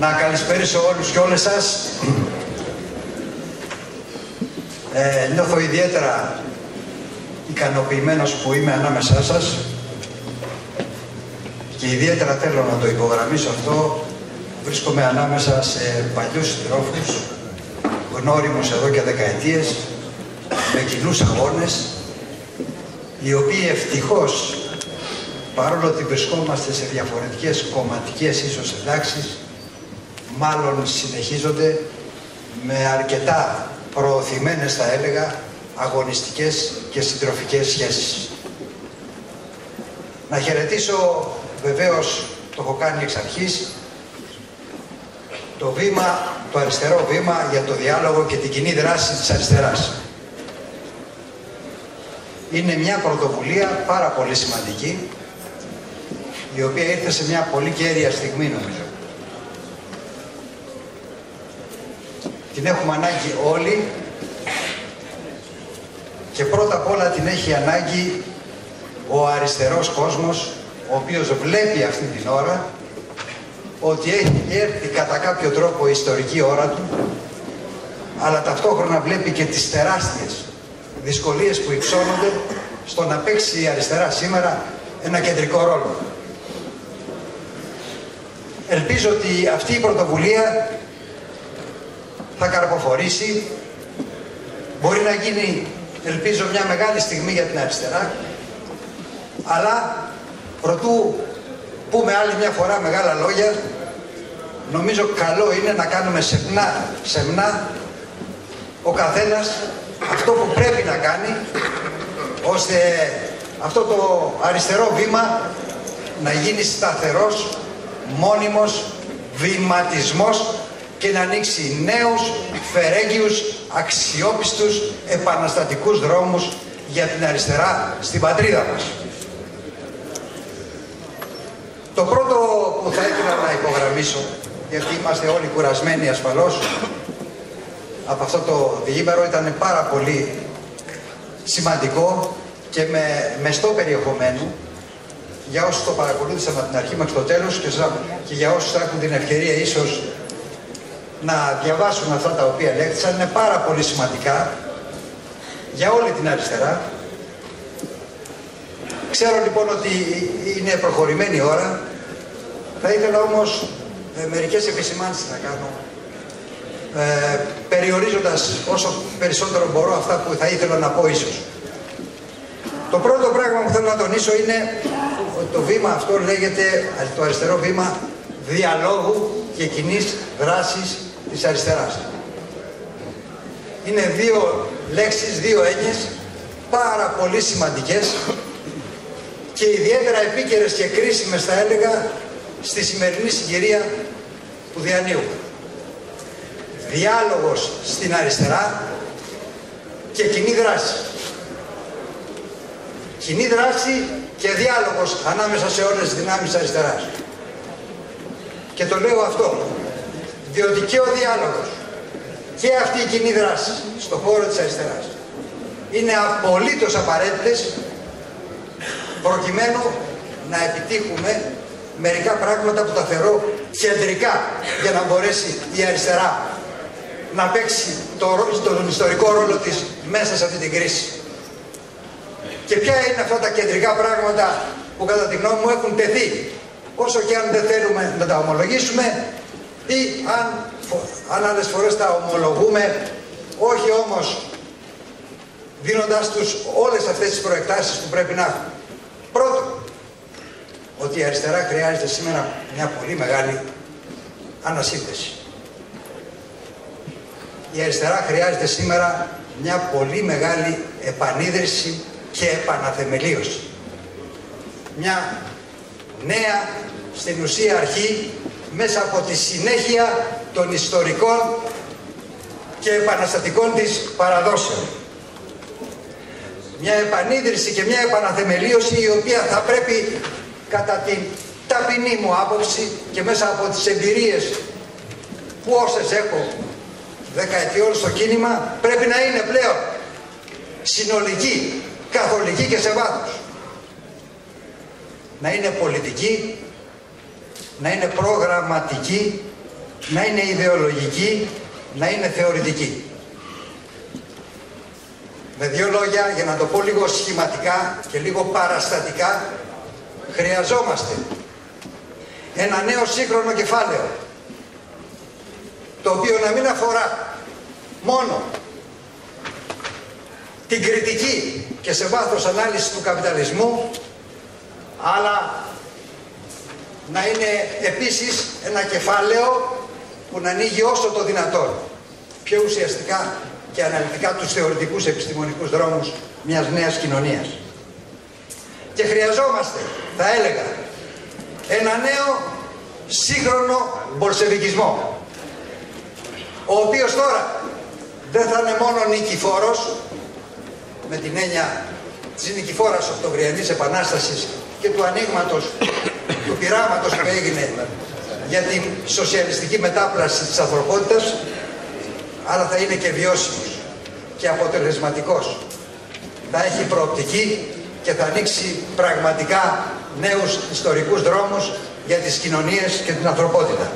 να καλησπέρισω όλους και όλες σας. Ε, νιώθω ιδιαίτερα ικανοποιημένος που είμαι ανάμεσά σας και ιδιαίτερα θέλω να το υπογραμμίσω αυτό. Βρίσκομαι ανάμεσα σε παλιούς συντρόφους, γνώριμους εδώ και δεκαετίες, με κοινούς αγώνες, οι οποίοι ευτυχώς, παρόλο ότι βρισκόμαστε σε διαφορετικές κομματικές ίσως εντάξεις, μάλλον συνεχίζονται με αρκετά προωθημένες θα έλεγα αγωνιστικές και συντροφικές σχέσεις. Να χαιρετήσω βεβαίως, το έχω κάνει εξ αρχής, το βήμα, το αριστερό βήμα για το διάλογο και την κοινή δράση της αριστεράς. Είναι μια πρωτοβουλία πάρα πολύ σημαντική, η οποία ήρθε σε μια πολύ κέρια στιγμή νομίζω. Την έχουμε ανάγκη όλοι και πρώτα απ' όλα την έχει ανάγκη ο αριστερός κόσμος, ο οποίος βλέπει αυτή την ώρα ότι έχει έρθει κατά κάποιο τρόπο η ιστορική ώρα του, αλλά ταυτόχρονα βλέπει και τις τεράστιες δυσκολίες που υψώνονται στο να παίξει η αριστερά σήμερα ένα κεντρικό ρόλο. Ελπίζω ότι αυτή η πρωτοβουλία θα καρποφορήσει, μπορεί να γίνει, ελπίζω, μια μεγάλη στιγμή για την αριστερά, αλλά προτού πούμε άλλη μια φορά μεγάλα λόγια, νομίζω καλό είναι να κάνουμε σεμνά, σεμνά ο καθένας αυτό που πρέπει να κάνει, ώστε αυτό το αριστερό βήμα να γίνει σταθερός, μόνιμος βηματισμός και να ανοίξει νέους, φερέγγιους, αξιόπιστους, επαναστατικούς δρόμους για την αριστερά στην πατρίδα μας. Το πρώτο που θα ήθελα να υπογραμμίσω, γιατί είμαστε όλοι κουρασμένοι ασφαλώς, από αυτό το διήμερο ήταν πάρα πολύ σημαντικό και με μεστό περιεχομένο για όσους το παρακολούθησαν από την αρχή μέχρι το τέλος και, και για όσους έχουν την ευκαιρία ίσως να διαβάσουν αυτά τα οποία ελέγχθησαν είναι πάρα πολύ σημαντικά για όλη την αριστερά. Ξέρω λοιπόν ότι είναι προχωρημένη η ώρα. Θα ήθελα όμως ε, μερικές επισημάνσεις να κάνω ε, περιορίζοντας όσο περισσότερο μπορώ αυτά που θα ήθελα να πω ίσως. Το πρώτο πράγμα που θέλω να τονίσω είναι ότι το βήμα αυτό λέγεται, το αριστερό βήμα, διαλόγου και κοινής δράσης της αριστεράς. Είναι δύο λέξεις, δύο έννοιες πάρα πολύ σημαντικές και ιδιαίτερα επίκαιρες και κρίσιμες θα έλεγα στη σημερινή συγκυρία που διανύουμε. Διάλογος στην αριστερά και κοινή δράση. Κοινή δράση και διάλογος ανάμεσα σε όλες τις δυνάμεις αριστεράς. Και το λέω αυτό, διότι και ο διάλογος και αυτή η κοινή δράση στον χώρο της αριστεράς είναι απολύτως απαραίτητες προκειμένου να επιτύχουμε μερικά πράγματα που τα θεωρώ κεντρικά για να μπορέσει η αριστερά να παίξει το, τον ιστορικό ρόλο της μέσα σε αυτή την κρίση. Και ποια είναι αυτά τα κεντρικά πράγματα που κατά τη γνώμη μου έχουν τεθεί όσο και αν δεν θέλουμε να τα ομολογήσουμε ή αν, αν άλλες φορές τα ομολογούμε, όχι όμως δίνοντάς τους όλες αυτές τις προεκτάσεις που πρέπει να έχουν. Πρώτον, ότι η αριστερά χρειάζεται σήμερα μια πολύ μεγάλη ανασύνθεση. Η αριστερά χρειάζεται σήμερα μια πολύ μεγάλη επανίδρυση και επαναθεμελίωση. Μια νέα στην ουσία αρχή μέσα από τη συνέχεια των ιστορικών και επαναστατικών της παραδόσεων. Μια επανίδρυση και μια επαναθεμελίωση η οποία θα πρέπει κατά την ταπεινή μου άποψη και μέσα από τις εμπειρίες που όσες έχω δεκαετιών στο κίνημα πρέπει να είναι πλέον συνολική, καθολική και σε βάθος. Να είναι πολιτική, να είναι προγραμματική να είναι ιδεολογική, να είναι θεωρητική. Με δύο λόγια, για να το πω λίγο σχηματικά και λίγο παραστατικά, χρειαζόμαστε ένα νέο σύγχρονο κεφάλαιο, το οποίο να μην αφορά μόνο την κριτική και σε βάθος ανάλυσης του καπιταλισμού, αλλά να είναι επίσης ένα κεφάλαιο που να ανοίγει όσο το δυνατόν πιο ουσιαστικά και αναλυτικά τους θεωρητικούς επιστημονικούς δρόμους μιας νέας κοινωνίας. Και χρειαζόμαστε, θα έλεγα, ένα νέο σύγχρονο μπολσεβικισμό, ο οποίος τώρα δεν θα είναι μόνο νικηφόρος, με την έννοια της νικηφόρας Οκτωβριανής Επανάστασης και του ανοίγματος του πειράματος που έγινε για την σοσιαλιστική μετάπλαση της ανθρωπότητας, αλλά θα είναι και βιώσιμος και αποτελεσματικός. Θα έχει προοπτική και θα ανοίξει πραγματικά νέους ιστορικούς δρόμους για τις κοινωνίες και την ανθρωπότητα.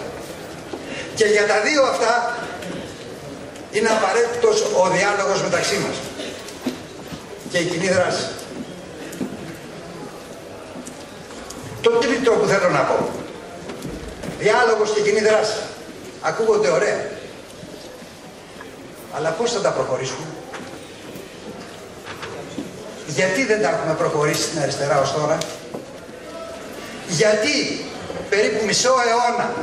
Και για τα δύο αυτά είναι απαραίτητος ο διάλογος μεταξύ μας και η κοινή δράση. Το τρίτο που θέλω να πω. Διάλογος και κοινή δράση. Ακούγονται ωραία. Αλλά πώς θα τα προχωρήσουμε; Γιατί δεν τα έχουμε προχωρήσει στην αριστερά ως τώρα; Γιατί περίπου μισό αιώνα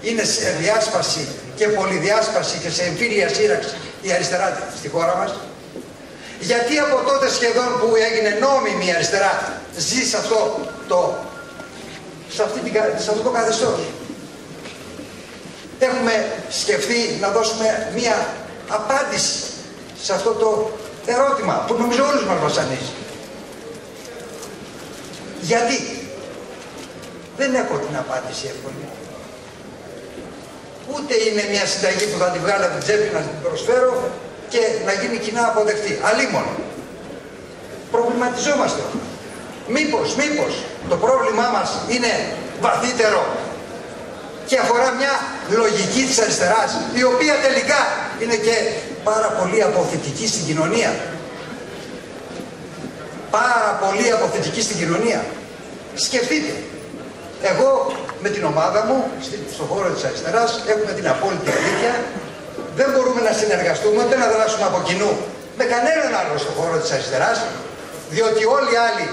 είναι σε διάσπαση και πολυδιάσπαση και σε εμφύλια σύραξη η αριστερά στη χώρα μας; Γιατί από τότε σχεδόν που έγινε νόμιμη η αριστερά ζει σε αυτό το, σε αυτή την, σε αυτό το καθεστώς. Έχουμε σκεφτεί να δώσουμε μία απάντηση σε αυτό το ερώτημα που νομίζω όλους μας βασανίζει. Γιατί; Δεν έχω την απάντηση εύκολη. Ούτε είναι μια συνταγή που θα τη βγάλω από την τσέπη να την προσφέρω και να γίνει κοινά αποδεκτή. Αλλήμον. Προβληματιζόμαστε. Μήπως, μήπως το πρόβλημά μας είναι βαθύτερο και αφορά μια λογική της αριστεράς η οποία τελικά είναι και πάρα πολύ αποθετική στην κοινωνία. Πάρα πολύ αποθετική στην κοινωνία. Σκεφτείτε, εγώ με την ομάδα μου, στον χώρο της αριστεράς, έχουμε την απόλυτη αλήθεια. Δεν μπορούμε να συνεργαστούμε, ούτε να δράσουμε από κοινού με κανέναν άλλο στον χώρο της αριστεράς, διότι όλοι οι άλλοι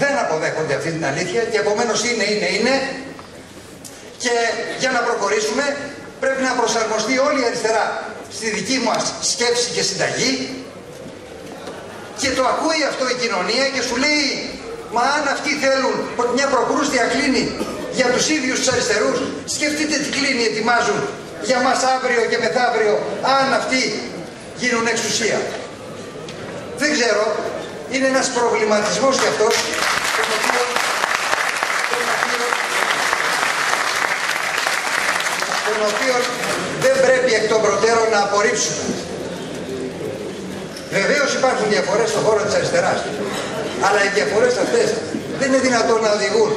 δεν αποδέχονται αυτή την αλήθεια και επομένως είναι, είναι, είναι και για να προχωρήσουμε πρέπει να προσαρμοστεί όλη η αριστερά στη δική μας σκέψη και συνταγή και το ακούει αυτό η κοινωνία και σου λέει Μα αν αυτοί θέλουν μια προκρούστια κλίνη για τους ίδιους τους αριστερούς, σκεφτείτε τι κλίνη ετοιμάζουν για μας αύριο και μεθαύριο, αν αυτοί γίνουν εξουσία. Δεν ξέρω, είναι ένας προβληματισμός γι' αυτός, τον οποίο, τον οποίο δεν πρέπει εκ των προτέρων να απορρίψουμε. Βεβαίως υπάρχουν διαφορές στον χώρο της αριστεράς. Αλλά οι διαφορές αυτές δεν είναι δυνατόν να οδηγούν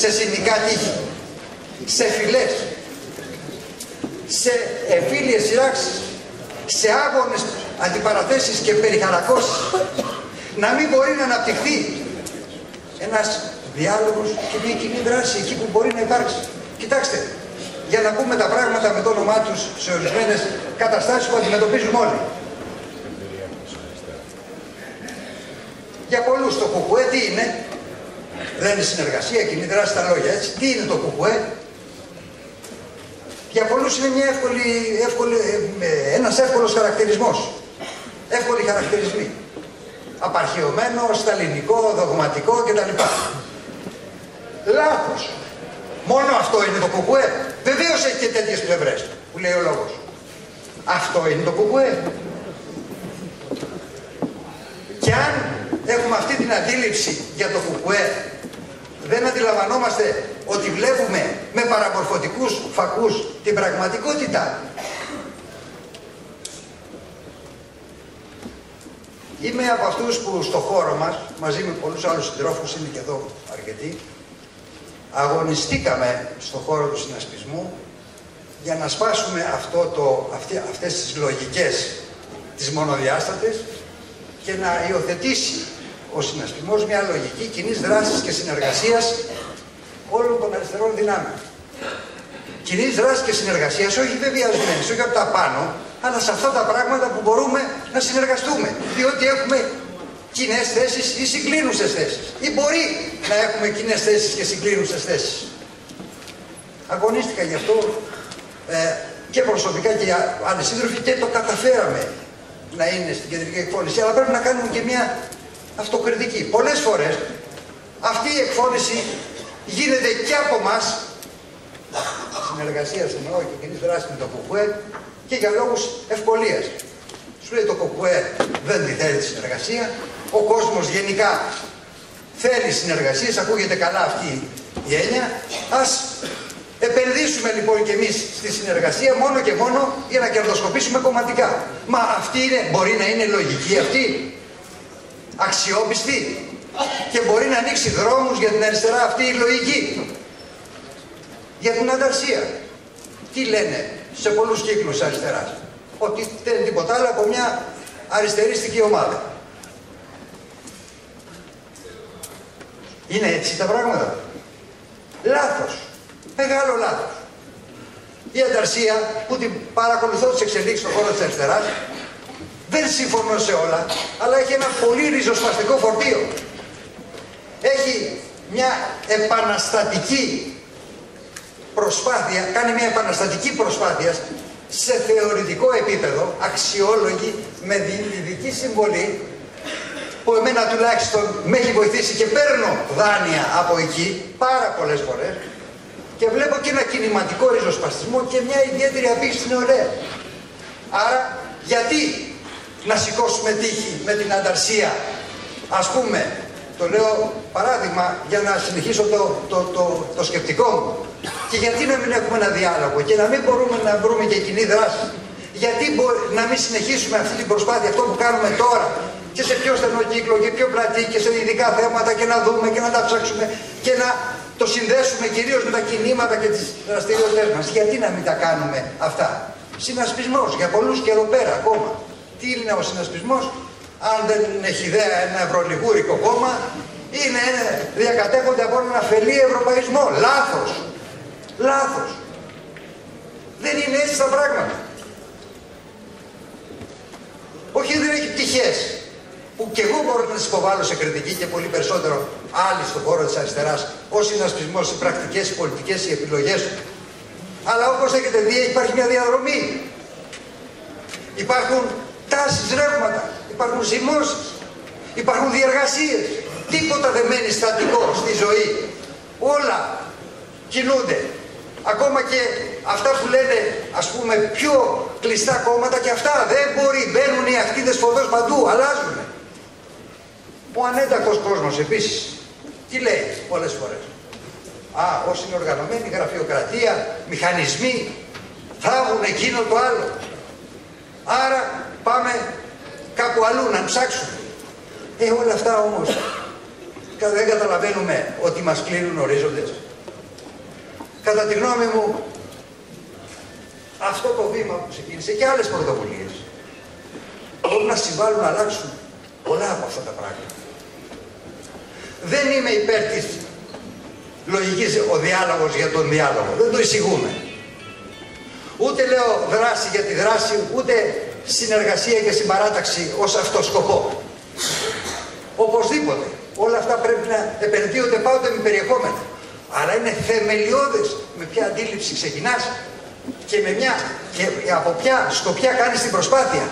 σε συνικά τύχη, σε φυλές, σε εφήλιες σειράξεις, σε άγονες αντιπαραθέσεις και περιχαρακώσεις. Να μην μπορεί να αναπτυχθεί ένας διάλογος και μια κοινή δράση εκεί που μπορεί να υπάρξει. Κοιτάξτε, για να πούμε τα πράγματα με το όνομά τους σε ορισμένες καταστάσεις που αντιμετωπίζουμε όλοι. Για πολλούς το κουκουέ τι είναι; Δεν είναι συνεργασία, κοινή δράση στα λόγια έτσι. Τι είναι το κουκουέ; Για πολλούς είναι μια εύκολη, εύκολη, ε, ένας εύκολος χαρακτηρισμός. Εύκολοι χαρακτηρισμοί. Απαρχαιωμένο, σταλινικό, δογματικό κτλ. Λάθος. Μόνο αυτό είναι το κουκουέ. Βεβαίω έχει και τέτοιες πλευρές που λέει ο λόγος. Αυτό είναι το κουκουέ. Και αν έχουμε αυτή την αντίληψη για το κουκουέ, δεν αντιλαμβανόμαστε ότι βλέπουμε με παραμορφωτικούς φακούς την πραγματικότητα. Είμαι από αυτούς που στο χώρο μας, μαζί με πολλούς άλλους συντρόφους, είναι και εδώ αρκετοί, αγωνιστήκαμε στον χώρο του συνασπισμού για να σπάσουμε αυτό το, αυτέ, αυτές τις λογικές τις μονοδιάστατες και να υιοθετήσει ο συνασπισμός μια λογική κοινής δράσης και συνεργασίας όλων των αριστερών δυνάμεων. Κοινής δράσης και συνεργασίας, όχι βεβαιασμένης, όχι από τα πάνω, αλλά σε αυτά τα πράγματα που μπορούμε να συνεργαστούμε. Διότι έχουμε κοινές θέσεις ή συγκλίνουσες θέσεις. Ή μπορεί να έχουμε κοινές θέσεις και συγκλίνουσες θέσεις. Αγωνίστηκα γι' αυτό ε, και προσωπικά και άλλοι σύντροφοι και το καταφέραμε να είναι στην κεντρική εκφώνηση. Αλλά πρέπει να κάνουμε και μια αυτοκριτική. Πολλές φορές αυτή η εκφώνηση γίνεται και από εμάς, συνεργασίας εννοώ και κοινής δράσης με το ΚΚΕ, και για λόγους ευκολίας. Σου λέει το ΚΚΕ δεν τη θέλει τη συνεργασία, ο κόσμος γενικά θέλει συνεργασίες, ακούγεται καλά αυτή η έννοια. Α επενδύσουμε λοιπόν και εμείς στη συνεργασία μόνο και μόνο για να κερδοσκοπήσουμε κομματικά. Μα αυτή είναι, μπορεί να είναι λογική αυτή, αξιόπιστη και μπορεί να ανοίξει δρόμους για την αριστερά αυτή η λογική. Για την ανταρσία. Τι λένε σε πολλούς κύκλους αριστεράς. Ότι δεν είναι τίποτα άλλο από μια αριστεριστική ομάδα. Είναι έτσι τα πράγματα. Λάθος. Μεγάλο λάθος. Η ανταρσία που την παρακολουθώ τις εξελίξεις στον χώρο της αριστεράς δεν συμφωνώ σε όλα, αλλά έχει ένα πολύ ριζοσπαστικό φορτίο έχει μια επαναστατική προσπάθεια, κάνει μια επαναστατική προσπάθεια σε θεωρητικό επίπεδο, αξιόλογη, με ειδική συμβολή, που εμένα τουλάχιστον με έχει βοηθήσει και παίρνω δάνεια από εκεί πάρα πολλές φορές και βλέπω και ένα κινηματικό ριζοσπαστισμό και μια ιδιαίτερη απίξη στην νεολαία. Άρα γιατί να σηκώσουμε τύχη με την ανταρσία, ας πούμε, το λέω παράδειγμα για να συνεχίσω το, το, το, το σκεπτικό μου. Και γιατί να μην έχουμε ένα διάλογο και να μην μπορούμε να βρούμε και κοινή δράση; Γιατί να μην συνεχίσουμε αυτή την προσπάθεια, αυτό που κάνουμε τώρα, και σε πιο στενό κύκλο και πιο πλατή και σε ειδικά θέματα και να δούμε και να τα ψάξουμε και να το συνδέσουμε κυρίως με τα κινήματα και τις δραστηριότητες μας. Γιατί να μην τα κάνουμε αυτά; Συνασπισμός για πολλούς και εδώ πέρα ακόμα. Τι είναι ο συνασπισμός, αν δεν έχει ιδέα ένα ευρωλιγούρικο κόμμα, είναι, διακατέχονται από έναν αφελή ευρωπαϊσμό. Λάθος. Λάθος. Δεν είναι έτσι τα πράγματα. Όχι δεν έχει πτυχές που και εγώ μπορώ να τις υποβάλω σε κριτική και πολύ περισσότερο άλλοι στον χώρο της αριστεράς ως συνασπισμός, οι πρακτικές, οι πολιτικές, οι επιλογές Αλλά όπως έχετε δει υπάρχει μια διαδρομή. Υπάρχουν τάσεις ρεύματα υπάρχουν ζυμώσεις, υπάρχουν διεργασίες. Τίποτα δεν μένει στατικό στη ζωή. Όλα κινούνται. Ακόμα και αυτά που λένε ας πούμε πιο κλειστά κόμματα και αυτά δεν μπορεί, μπαίνουν οι ακτίδες φοδός παντού, αλλάζουν. Ο ανέντακος κόσμος επίσης, τι λέει πολλές φορές. Α, όσοι είναι οργανωμένοι, γραφειοκρατία, μηχανισμοί, θάβουν εκείνο το άλλο. Άρα πάμε κάπου αλλού να ψάξουμε. Ε, όλα αυτά όμως δεν καταλαβαίνουμε ότι μας κλείνουν ορίζοντες. Κατά τη γνώμη μου, αυτό το βήμα που ξεκίνησε και άλλες πρωτοβουλίες μπορούν να συμβάλλουν να αλλάξουν πολλά από αυτά τα πράγματα. Δεν είμαι υπέρ της λογικής ο διάλογος για τον διάλογο. Δεν το εισηγούμε. Ούτε λέω δράση για τη δράση, ούτε συνεργασία και συμπαράταξη ως αυτό σκοπό. Οπωσδήποτε. Όλα αυτά πρέπει να επενδύονται πάντοτε με περιεχόμενα. Αλλά είναι θεμελιώδες με ποια αντίληψη ξεκινάς και, με μια, και από ποια σκοπιά κάνεις την προσπάθεια.